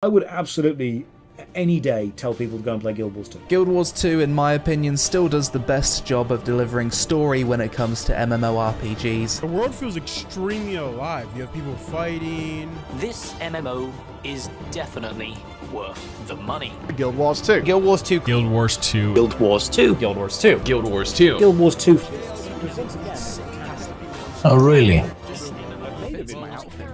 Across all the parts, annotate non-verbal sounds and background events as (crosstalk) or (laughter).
I would absolutely, any day, tell people to go and play Guild Wars 2. Guild Wars 2, in my opinion, still does the best job of delivering story when it comes to MMORPGs. The world feels extremely alive. You have people fighting. This MMO is definitely worth the money. Guild Wars 2. Guild Wars 2. Guild Wars 2. Guild Wars 2. Guild Wars 2. Guild Wars 2. Guild Wars 2. Oh, really?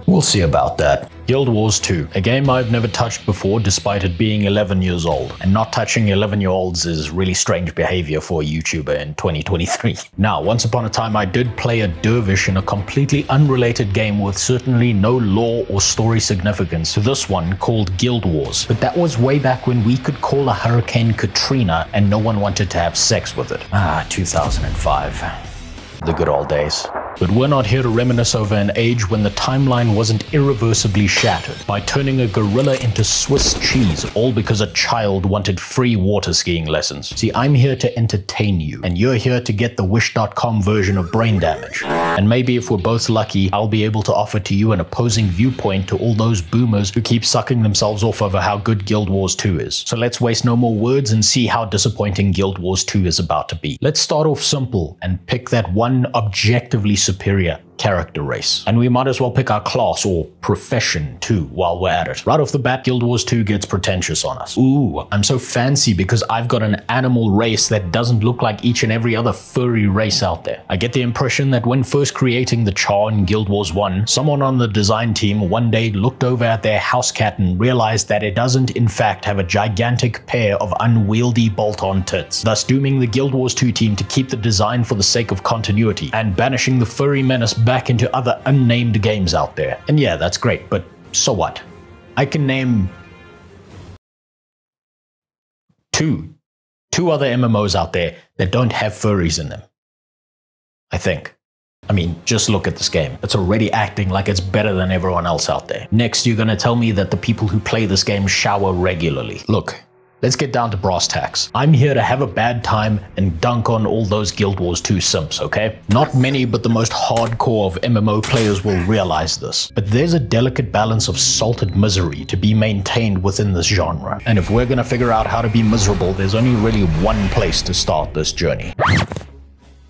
We'll see about that. Guild Wars 2, a game I've never touched before despite it being 11 years old. And not touching 11 year olds is really strange behavior for a YouTuber in 2023. (laughs) Now, once upon a time I did play a dervish in a completely unrelated game with certainly no lore or story significance to this one called Guild Wars. But that was way back when we could call a hurricane Katrina and no one wanted to have sex with it. Ah, 2005. The good old days. But we're not here to reminisce over an age when the timeline wasn't irreversibly shattered by turning a gorilla into Swiss cheese, all because a child wanted free water skiing lessons. See, I'm here to entertain you, and you're here to get the Wish.com version of brain damage. And maybe if we're both lucky, I'll be able to offer to you an opposing viewpoint to all those boomers who keep sucking themselves off over how good Guild Wars 2 is. So let's waste no more words and see how disappointing Guild Wars 2 is about to be. Let's start off simple and pick that one objectively superior character race. And we might as well pick our class or profession too while we're at it. Right off the bat, Guild Wars 2 gets pretentious on us. Ooh, I'm so fancy because I've got an animal race that doesn't look like each and every other furry race out there. I get the impression that when first creating the Charr in Guild Wars 1, someone on the design team one day looked over at their house cat and realized that it doesn't in fact have a gigantic pair of unwieldy bolt-on tits, thus dooming the Guild Wars 2 team to keep the design for the sake of continuity and banishing the furry menace back into other unnamed games out there. And yeah, that's great, but so what? I can name two, two other MMOs out there that don't have furries in them. I think. I mean, just look at this game. It's already acting like it's better than everyone else out there. Next, you're gonna tell me that the people who play this game shower regularly. Look, Let's get down to brass tacks. I'm here to have a bad time and dunk on all those Guild Wars 2 simps, okay? Not many, but the most hardcore of MMO players will realize this. But there's a delicate balance of salted misery to be maintained within this genre. And if we're gonna figure out how to be miserable, there's only really one place to start this journey.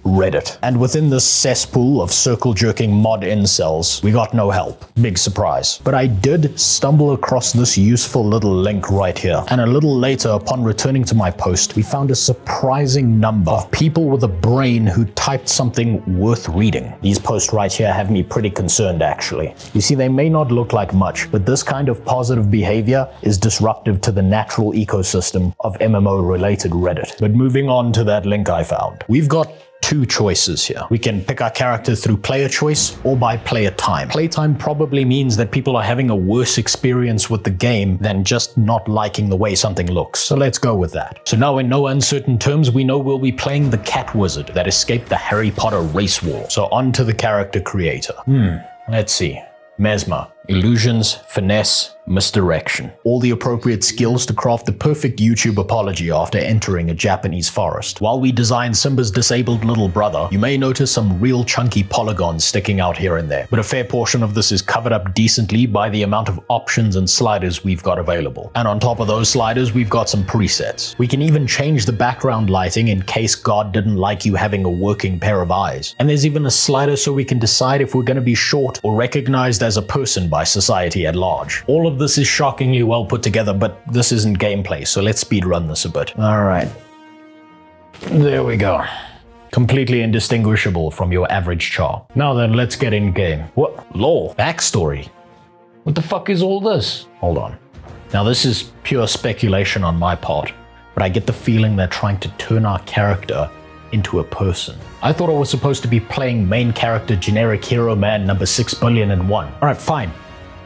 Reddit. And within this cesspool of circle jerking mod incels, we got no help. Big surprise. But I did stumble across this useful little link right here. And a little later, upon returning to my post, we found a surprising number of people with a brain who typed something worth reading. These posts right here have me pretty concerned actually. You see, they may not look like much, but this kind of positive behavior is disruptive to the natural ecosystem of MMO related Reddit. But moving on to that link I found. We've got two choices here. We can pick our character through player choice or by player time. Playtime probably means that people are having a worse experience with the game than just not liking the way something looks. So let's go with that. So now in no uncertain terms, we know we'll be playing the cat wizard that escaped the Harry Potter race war. So on to the character creator. Hmm, let's see. Mesmer, illusions, finesse, misdirection. All the appropriate skills to craft the perfect YouTube apology after entering a Japanese forest. While we design Simba's disabled little brother, you may notice some real chunky polygons sticking out here and there, but a fair portion of this is covered up decently by the amount of options and sliders we've got available. And on top of those sliders, we've got some presets. We can even change the background lighting in case God didn't like you having a working pair of eyes. And there's even a slider so we can decide if we're going to be short or recognized as a person by society at large. All of this is shockingly well put together, but this isn't gameplay, so let's speedrun this a bit. Alright. There we go. Completely indistinguishable from your average Charr. Now then, let's get in game. What? Lore? Backstory? What the fuck is all this? Hold on. Now this is pure speculation on my part, but I get the feeling they're trying to turn our character into a person. I thought I was supposed to be playing main character generic hero man number 6 billion and one. Alright, fine.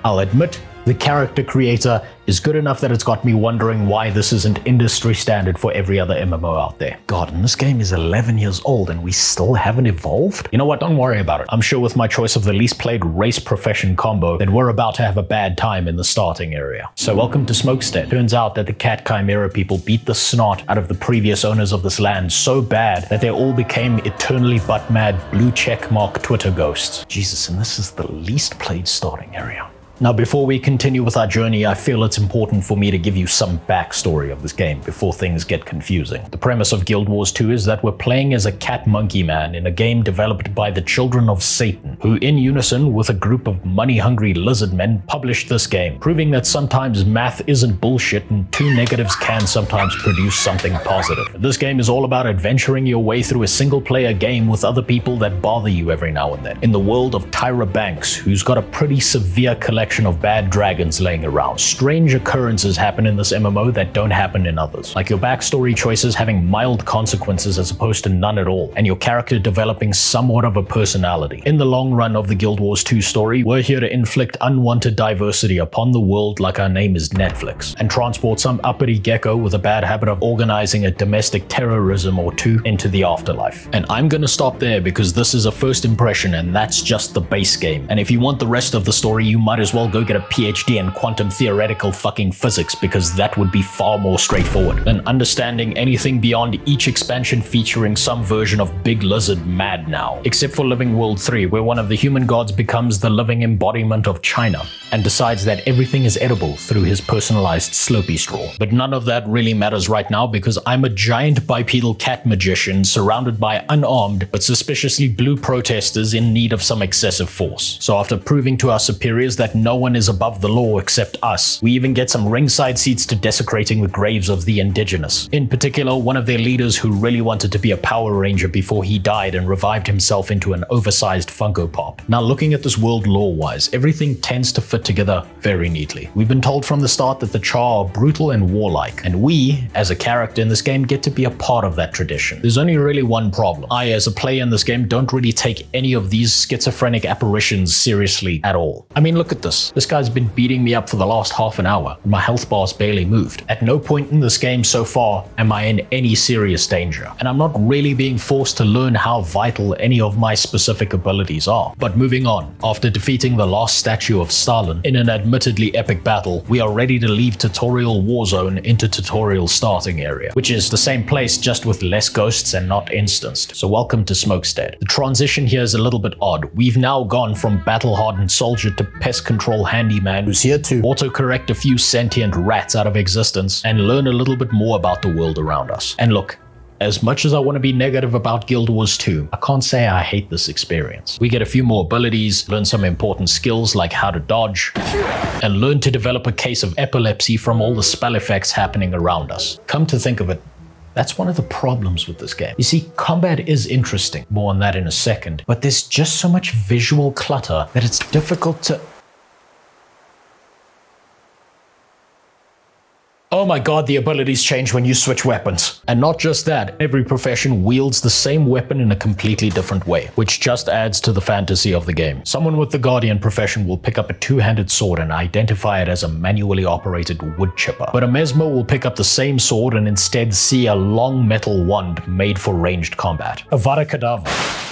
I'll admit the character creator is good enough that it's got me wondering why this isn't industry standard for every other MMO out there. God, and this game is 11 years old and we still haven't evolved? You know what, don't worry about it. I'm sure with my choice of the least played race profession combo that we're about to have a bad time in the starting area. So welcome to Smokestead. Turns out that the Cat Chimera people beat the snot out of the previous owners of this land so bad that they all became eternally butt-mad blue check mark Twitter ghosts. Jesus, and this is the least played starting area. Now, before we continue with our journey, I feel it's important for me to give you some backstory of this game before things get confusing. The premise of Guild Wars 2 is that we're playing as a cat monkey man in a game developed by the Children of Satan, who, in unison with a group of money hungry lizard men, published this game, proving that sometimes math isn't bullshit and two negatives can sometimes produce something positive. This game is all about adventuring your way through a single player game with other people that bother you every now and then. In the world of Tyra Banks, who's got a pretty severe collection of bad dragons laying around. Strange occurrences happen in this MMO that don't happen in others, like your backstory choices having mild consequences as opposed to none at all, and your character developing somewhat of a personality. In the long run of the Guild Wars 2 story, we're here to inflict unwanted diversity upon the world like our name is Netflix, and transport some uppity gecko with a bad habit of organizing a domestic terrorism or two into the afterlife. And I'm gonna stop there because this is a first impression and that's just the base game. And if you want the rest of the story, you might as well go get a PhD in quantum theoretical fucking physics because that would be far more straightforward than understanding anything beyond each expansion featuring some version of Big Lizard mad now. Except for Living World 3, where one of the human gods becomes the living embodiment of China and decides that everything is edible through his personalized Slurpee straw. But none of that really matters right now because I'm a giant bipedal cat magician surrounded by unarmed but suspiciously blue protesters in need of some excessive force. So after proving to our superiors that no one is above the law except us, we even get some ringside seats to desecrating the graves of the indigenous. In particular, one of their leaders who really wanted to be a Power Ranger before he died and revived himself into an oversized Funko Pop. Now looking at this world lore-wise, everything tends to fit together very neatly. We've been told from the start that the Charr are brutal and warlike, and we, as a character in this game, get to be a part of that tradition. There's only really one problem. I, as a player in this game, don't really take any of these schizophrenic apparitions seriously at all. I mean, look at this. This guy's been beating me up for the last half an hour, and my health bar's barely moved. At no point in this game so far am I in any serious danger, and I'm not really being forced to learn how vital any of my specific abilities are. But moving on, after defeating the last statue of Stalin in an admittedly epic battle, we are ready to leave tutorial warzone into tutorial starting area, which is the same place just with less ghosts and not instanced. So welcome to Smokestead. The transition here is a little bit odd. We've now gone from battle hardened soldier to pest control handyman who's here to autocorrect a few sentient rats out of existence and learn a little bit more about the world around us. And look, as much as I want to be negative about Guild Wars 2, I can't say I hate this experience. We get a few more abilities, learn some important skills like how to dodge, and learn to develop a case of epilepsy from all the spell effects happening around us. Come to think of it, that's one of the problems with this game. You see, combat is interesting, more on that in a second, but there's just so much visual clutter that it's difficult to Oh my god, the abilities change when you switch weapons. And not just that, every profession wields the same weapon in a completely different way, which just adds to the fantasy of the game. Someone with the Guardian profession will pick up a two-handed sword and identify it as a manually operated wood chipper. But a Mesmer will pick up the same sword and instead see a long metal wand made for ranged combat. Avada Kedavra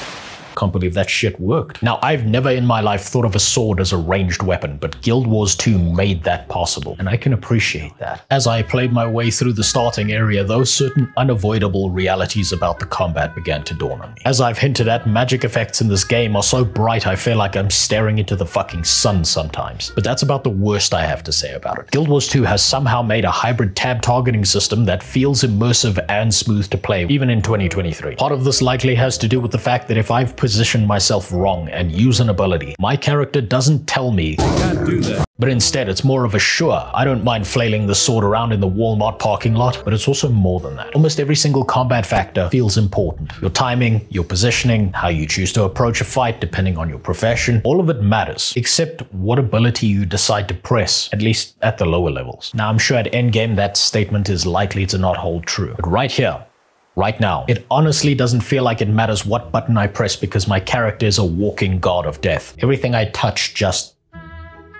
can't believe that shit worked. Now, I've never in my life thought of a sword as a ranged weapon, but Guild Wars 2 made that possible, and I can appreciate that. As I played my way through the starting area, though, certain unavoidable realities about the combat began to dawn on me. As I've hinted at, magic effects in this game are so bright I feel like I'm staring into the fucking sun sometimes. But that's about the worst I have to say about it. Guild Wars 2 has somehow made a hybrid tab targeting system that feels immersive and smooth to play, even in 2023. Part of this likely has to do with the fact that if I've position myself wrong and use an ability. My character doesn't tell me, Can't do that. but instead it's more of a sure. I don't mind flailing the sword around in the Walmart parking lot, but it's also more than that. Almost every single combat factor feels important. Your timing, your positioning, how you choose to approach a fight depending on your profession, all of it matters, except what ability you decide to press, at least at the lower levels. Now I'm sure at endgame that statement is likely to not hold true, but right here, right now. It honestly doesn't feel like it matters what button I press because my character is a walking god of death. Everything I touch just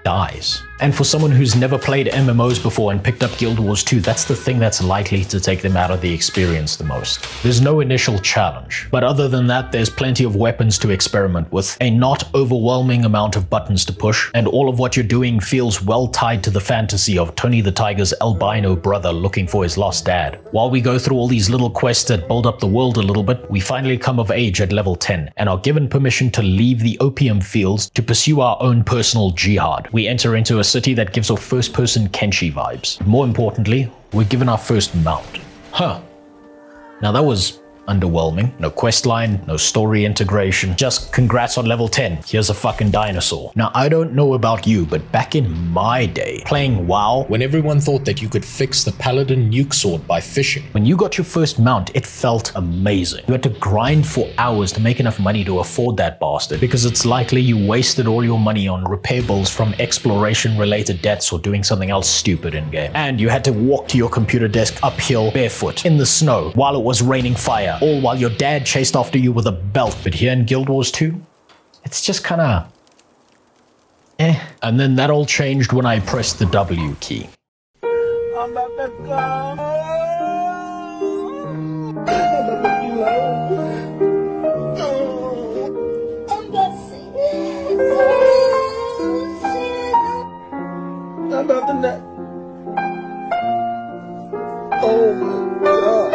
dies. And for someone who's never played MMOs before and picked up Guild Wars 2, that's the thing that's likely to take them out of the experience the most. There's no initial challenge, but other than that, there's plenty of weapons to experiment with, a not overwhelming amount of buttons to push, and all of what you're doing feels well tied to the fantasy of Tony the Tiger's albino brother looking for his lost dad. While we go through all these little quests that build up the world a little bit, we finally come of age at level 10 and are given permission to leave the opium fields to pursue our own personal jihad. We enter into a city that gives off first person Kenshi vibes. More importantly, we're given our first mount. Huh. Now that was underwhelming. No quest line, no story integration. Just congrats on level 10. Here's a fucking dinosaur. Now, I don't know about you, but back in my day, playing WoW, when everyone thought that you could fix the Paladin nuke sword by fishing, when you got your first mount, it felt amazing. You had to grind for hours to make enough money to afford that bastard because it's likely you wasted all your money on repair bills from exploration related debts or doing something else stupid in game. And you had to walk to your computer desk uphill barefoot in the snow while it was raining fire all while your dad chased after you with a belt. But here in Guild Wars 2, it's just kind of eh. And then that all changed when I pressed the W key. Oh my god.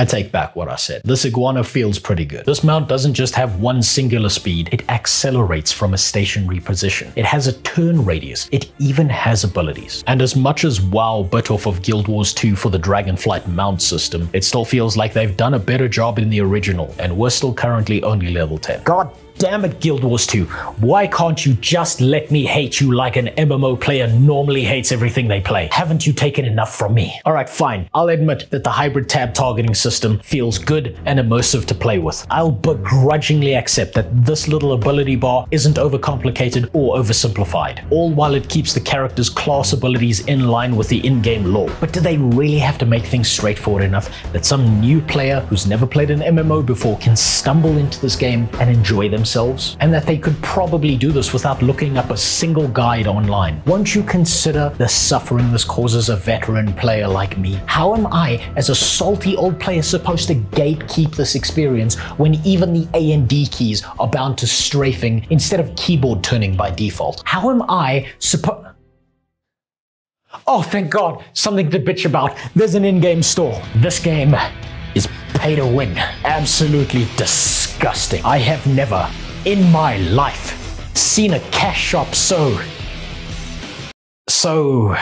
I take back what I said. This iguana feels pretty good. This mount doesn't just have one singular speed, it accelerates from a stationary position. It has a turn radius. It even has abilities. And as much as WoW bit off of Guild Wars 2 for the Dragonflight mount system, it still feels like they've done a better job in the original, and we're still currently only level 10. God damn it, Guild Wars 2. Why can't you just let me hate you like an MMO player normally hates everything they play? Haven't you taken enough from me? Alright, fine. I'll admit that the hybrid tab targeting system feels good and immersive to play with. I'll begrudgingly accept that this little ability bar isn't overcomplicated or oversimplified, all while it keeps the character's class abilities in line with the in-game lore. But do they really have to make things straightforward enough that some new player who's never played an MMO before can stumble into this game and enjoy themselves? And that they could probably do this without looking up a single guide online. Won't you consider the suffering this causes a veteran player like me? How am I, as a salty old player, supposed to gatekeep this experience when even the A and D keys are bound to strafing instead of keyboard turning by default? How am I supposed Oh, thank God, something to bitch about. There's an in-game store. This game pay to win. Absolutely disgusting. I have never, in my life, seen a cash shop so. so.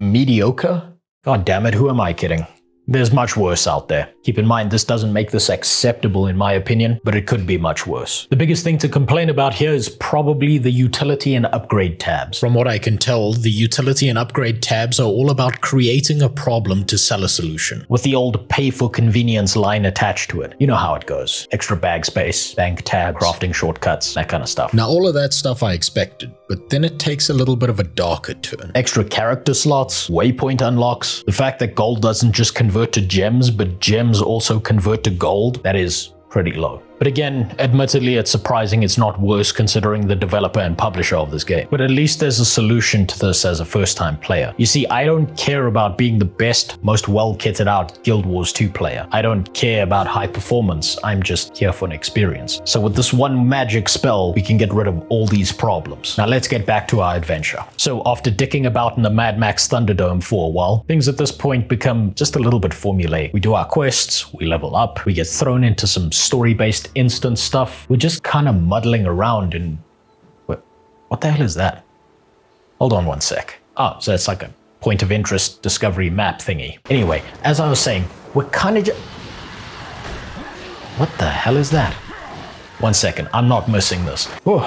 mediocre? God damn it, who am I kidding? There's much worse out there. Keep in mind, this doesn't make this acceptable in my opinion, but it could be much worse. The biggest thing to complain about here is probably the utility and upgrade tabs. From what I can tell, the utility and upgrade tabs are all about creating a problem to sell a solution, with the old pay for convenience line attached to it. You know how it goes. Extra bag space, bank tabs, crafting shortcuts, that kind of stuff. Now, all of that stuff I expected, but then it takes a little bit of a darker turn. Extra character slots, waypoint unlocks, the fact that gold doesn't just convert to gems, but gems also convert to gold, that is pretty low. But again, admittedly, it's surprising it's not worse considering the developer and publisher of this game. But at least there's a solution to this as a first time player. You see, I don't care about being the best, most well kitted out Guild Wars 2 player. I don't care about high performance, I'm just here for an experience. So with this one magic spell, we can get rid of all these problems. Now let's get back to our adventure. So after dicking about in the Mad Max Thunderdome for a while, things at this point become just a little bit formulaic. We do our quests, we level up, we get thrown into some instant stuff. We're just kind of muddling around and... What, what the hell is that? Hold on one sec. Oh, so it's like a point of interest discovery map thingy. Anyway, as I was saying, we're kind of just... What the hell is that? One second, I'm not missing this. Whew.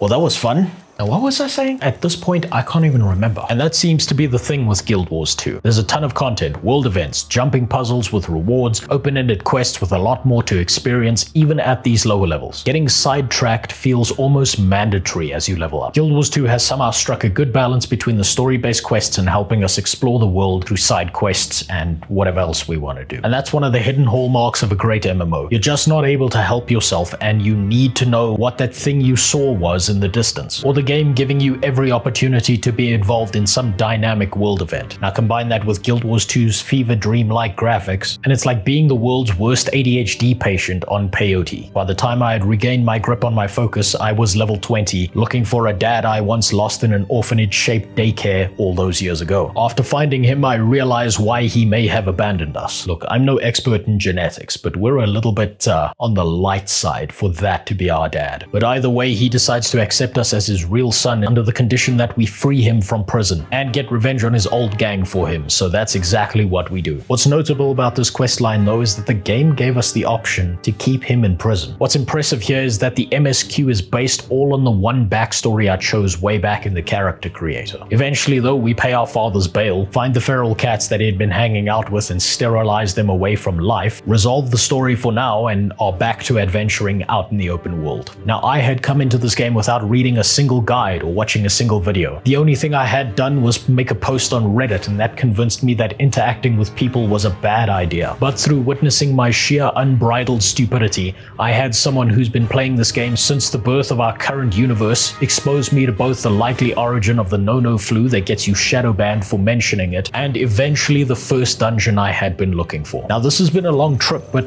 Well, that was fun. Now, what was I saying? At this point, I can't even remember. And that seems to be the thing with Guild Wars 2. There's a ton of content, world events, jumping puzzles with rewards, open-ended quests with a lot more to experience even at these lower levels. Getting sidetracked feels almost mandatory as you level up. Guild Wars 2 has somehow struck a good balance between the story-based quests and helping us explore the world through side quests and whatever else we want to do. And that's one of the hidden hallmarks of a great MMO. You're just not able to help yourself and you need to know what that thing you saw was in the distance, or the game giving you every opportunity to be involved in some dynamic world event. Now combine that with Guild Wars 2's fever dream-like graphics, and it's like being the world's worst ADHD patient on peyote. By the time I had regained my grip on my focus, I was level 20, looking for a dad I once lost in an orphanage-shaped daycare all those years ago. After finding him, I realized why he may have abandoned us. Look, I'm no expert in genetics, but we're a little bit uh, on the light side for that to be our dad. But either way, he decides to accept us as his real son under the condition that we free him from prison and get revenge on his old gang for him, so that's exactly what we do. What's notable about this quest line though is that the game gave us the option to keep him in prison. What's impressive here is that the MSQ is based all on the one backstory I chose way back in the character creator. Eventually though, we pay our father's bail, find the feral cats that he had been hanging out with and sterilize them away from life, resolve the story for now, and are back to adventuring out in the open world. Now I had come into this game without reading a single guide or watching a single video. The only thing I had done was make a post on Reddit and that convinced me that interacting with people was a bad idea. But through witnessing my sheer unbridled stupidity, I had someone who's been playing this game since the birth of our current universe expose me to both the likely origin of the no-no flu that gets you shadow banned for mentioning it, and eventually the first dungeon I had been looking for. Now this has been a long trip, but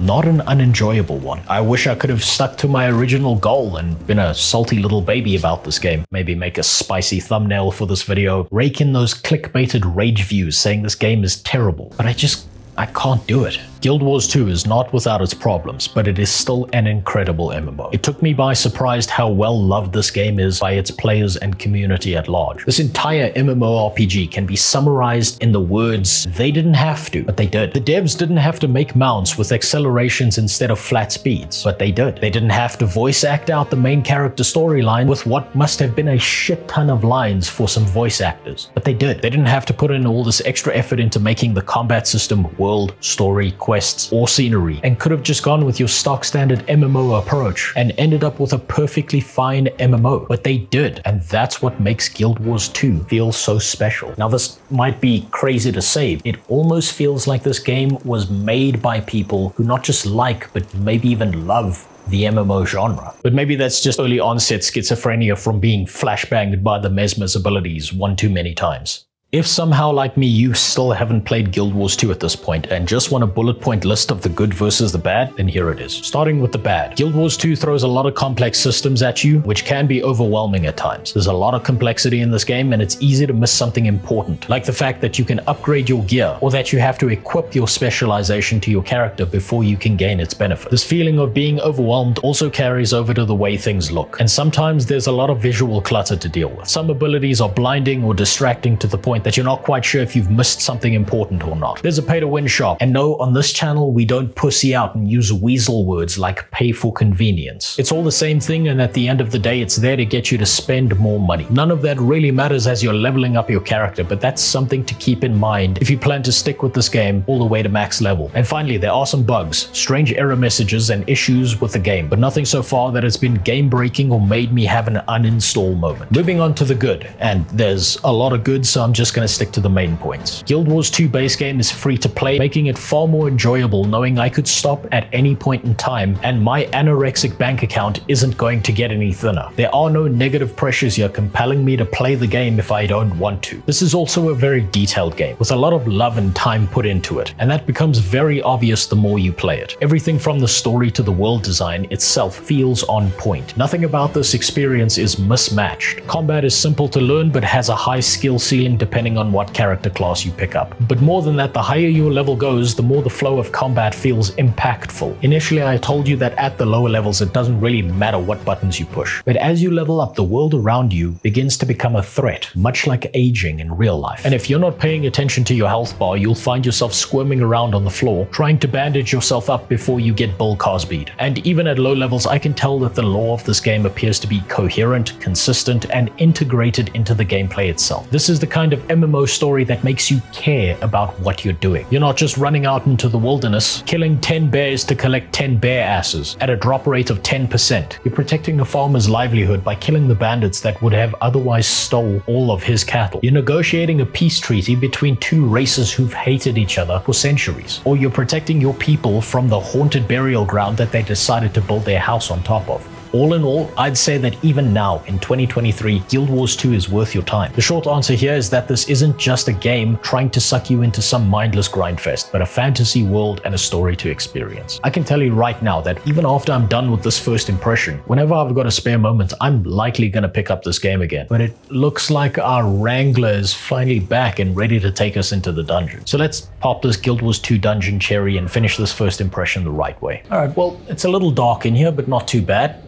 not an unenjoyable one. I wish I could have stuck to my original goal and been a salty little baby about this game. Maybe make a spicy thumbnail for this video, rake in those clickbaited rage views saying this game is terrible. But I just, I can't do it. Guild Wars 2 is not without its problems, but it is still an incredible MMO. It took me by surprise how well loved this game is by its players and community at large. This entire MMORPG can be summarized in the words, they didn't have to, but they did. The devs didn't have to make mounts with accelerations instead of flat speeds, but they did. They didn't have to voice act out the main character storyline with what must have been a shit ton of lines for some voice actors, but they did. They didn't have to put in all this extra effort into making the combat system, world, story, quests, or scenery, and could have just gone with your stock standard MMO approach and ended up with a perfectly fine MMO. But they did, and that's what makes Guild Wars 2 feel so special. Now, this might be crazy to say, it almost feels like this game was made by people who not just like, but maybe even love the MMO genre. But maybe that's just early onset schizophrenia from being flashbanged by the Mesmer's abilities one too many times. If somehow like me you still haven't played Guild Wars 2 at this point and just want a bullet point list of the good versus the bad, then here it is. Starting with the bad. Guild Wars 2 throws a lot of complex systems at you, which can be overwhelming at times. There's a lot of complexity in this game and it's easy to miss something important, like the fact that you can upgrade your gear or that you have to equip your specialization to your character before you can gain its benefit. This feeling of being overwhelmed also carries over to the way things look, and sometimes there's a lot of visual clutter to deal with. Some abilities are blinding or distracting to the point that you're not quite sure if you've missed something important or not. There's a pay to win shop, and no, on this channel we don't pussy out and use weasel words like pay for convenience. It's all the same thing, and at the end of the day, it's there to get you to spend more money. None of that really matters as you're leveling up your character, but that's something to keep in mind if you plan to stick with this game all the way to max level. And finally, there are some bugs, strange error messages, and issues with the game, but nothing so far that it's been game breaking or made me have an uninstall moment. Moving on to the good, and there's a lot of good, so I'm just going to stick to the main points. Guild Wars 2 base game is free to play, making it far more enjoyable knowing I could stop at any point in time and my anorexic bank account isn't going to get any thinner. There are no negative pressures here compelling me to play the game if I don't want to. This is also a very detailed game with a lot of love and time put into it, and that becomes very obvious the more you play it. Everything from the story to the world design itself feels on point. Nothing about this experience is mismatched. Combat is simple to learn but has a high skill ceiling depending depending on what character class you pick up. But more than that, the higher your level goes, the more the flow of combat feels impactful. Initially, I told you that at the lower levels, it doesn't really matter what buttons you push. But as you level up, the world around you begins to become a threat, much like aging in real life. And if you're not paying attention to your health bar, you'll find yourself squirming around on the floor, trying to bandage yourself up before you get Bill Cosby'd. And even at low levels, I can tell that the lore of this game appears to be coherent, consistent, and integrated into the gameplay itself. This is the kind of MMO story that makes you care about what you're doing. You're not just running out into the wilderness, killing 10 bears to collect 10 bear asses at a drop rate of 10%. You're protecting a farmer's livelihood by killing the bandits that would have otherwise stole all of his cattle. You're negotiating a peace treaty between two races who've hated each other for centuries. Or you're protecting your people from the haunted burial ground that they decided to build their house on top of. All in all, I'd say that even now, in 2023, Guild Wars 2 is worth your time. The short answer here is that this isn't just a game trying to suck you into some mindless grindfest, but a fantasy world and a story to experience. I can tell you right now that even after I'm done with this first impression, whenever I've got a spare moment, I'm likely gonna pick up this game again. But it looks like our Wrangler is finally back and ready to take us into the dungeon. So let's pop this Guild Wars 2 dungeon cherry and finish this first impression the right way. Alright, well, it's a little dark in here, but not too bad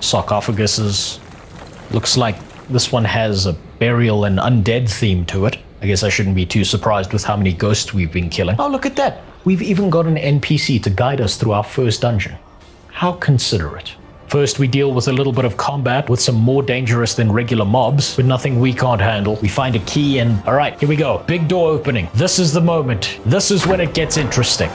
sarcophaguses. Looks like this one has a burial and undead theme to it. I guess I shouldn't be too surprised with how many ghosts we've been killing. Oh, look at that! We've even got an NPC to guide us through our first dungeon. How considerate. First, we deal with a little bit of combat with some more dangerous than regular mobs, but nothing we can't handle. We find a key and, alright, here we go. Big door opening. This is the moment. This is when it gets interesting.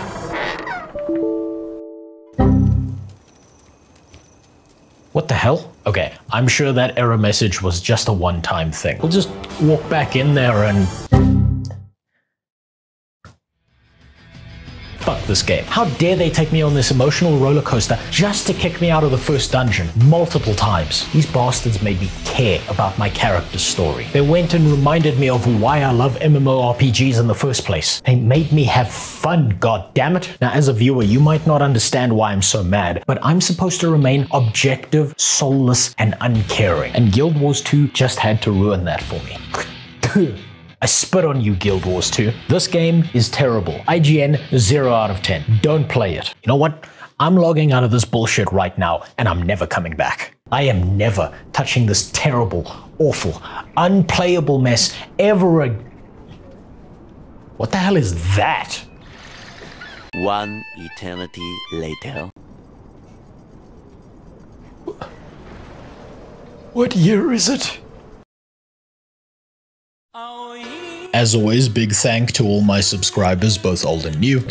What the hell? Okay, I'm sure that error message was just a one-time thing. We'll just walk back in there and... this game. How dare they take me on this emotional roller coaster just to kick me out of the first dungeon multiple times? These bastards made me care about my character's story. They went and reminded me of why I love MMORPGs in the first place. They made me have fun, god damn it. Now as a viewer, you might not understand why I'm so mad, but I'm supposed to remain objective, soulless, and uncaring. And Guild Wars 2 just had to ruin that for me. (laughs) I spit on you, Guild Wars 2. This game is terrible. IGN 0 out of 10. Don't play it. You know what? I'm logging out of this bullshit right now, and I'm never coming back. I am never touching this terrible, awful, unplayable mess ever again. What the hell is that? One eternity later. What year is it? As always, big thank to all my subscribers, both old and new.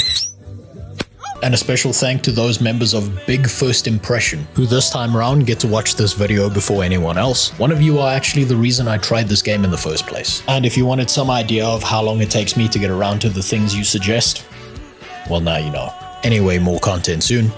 And a special thank to those members of Big First Impression, who this time around get to watch this video before anyone else. One of you are actually the reason I tried this game in the first place. And if you wanted some idea of how long it takes me to get around to the things you suggest, well now you know. Anyway, more content soon.